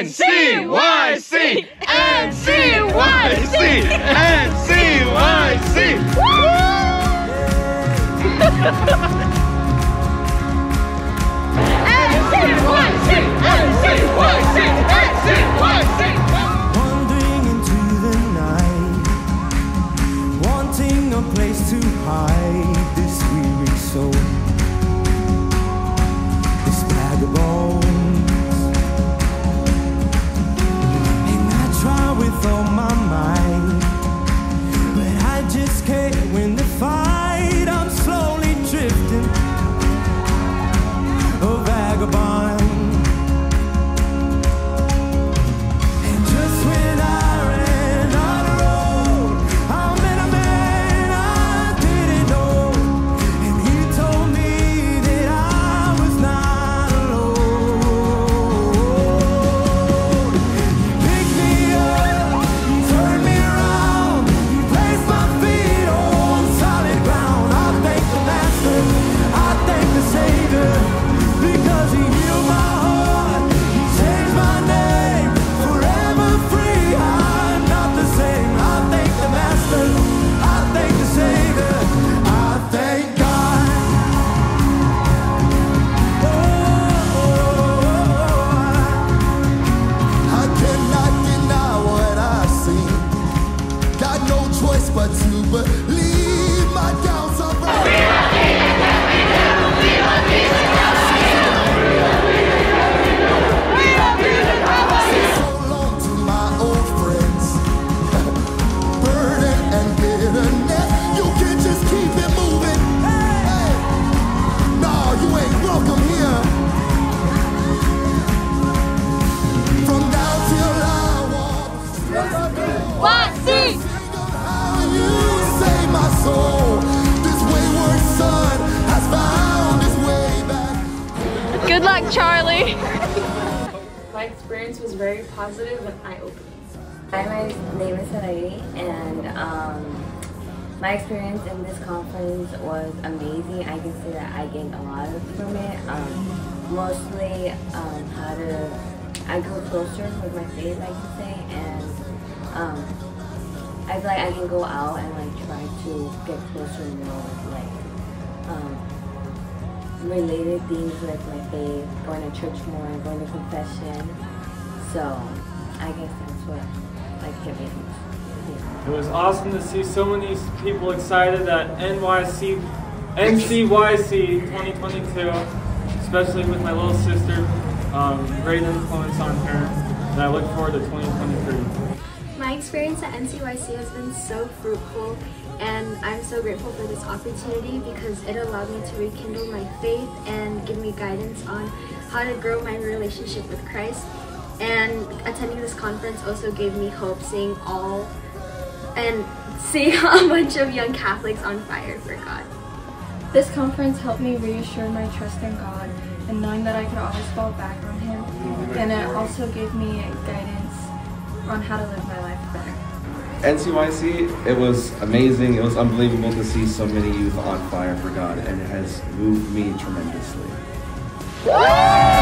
NCYC! NCYC! NCYC! Wandering into the night, wanting a place to hide this weary soul, vagabond. But to believe my doubts are right. So Good luck, Charlie. My experience was very positive and eye-opening. Hi, my name is Sarai, and um, my experience in this conference was amazing. I can say that I gained a lot from it. Um, mostly um, how to, I grew closer with my faith, I can say, and um, I feel like I can go out and like try to get closer more with like um, related things with my faith, going to church more, going to confession. So I guess that's what like hit me. Yeah. It was awesome to see so many people excited at NYC, NCYC 2022, especially with my little sister. Um, great influence on her, and I look forward to 2023. My experience at NCYC has been so fruitful and I'm so grateful for this opportunity because it allowed me to rekindle my faith and give me guidance on how to grow my relationship with Christ. And attending this conference also gave me hope seeing all and seeing a bunch of young Catholics on fire for God. This conference helped me reassure my trust in God and knowing that I could always fall back on Him. And it also gave me guidance on how to live my life better. NCYC, it was amazing. It was unbelievable to see so many youth on fire for God, and it has moved me tremendously. Woo!